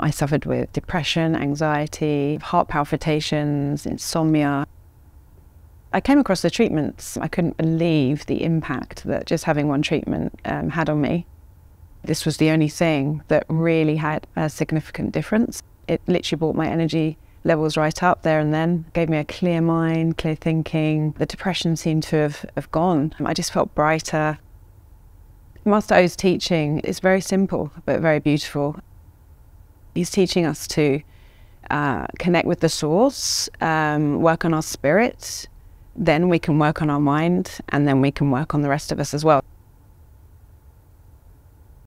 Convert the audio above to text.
I suffered with depression, anxiety, heart palpitations, insomnia. I came across the treatments. I couldn't believe the impact that just having one treatment um, had on me. This was the only thing that really had a significant difference. It literally brought my energy levels right up there and then, gave me a clear mind, clear thinking. The depression seemed to have, have gone. I just felt brighter. Master Oh's teaching is very simple but very beautiful. He's teaching us to uh, connect with the source, um, work on our spirit, then we can work on our mind, and then we can work on the rest of us as well.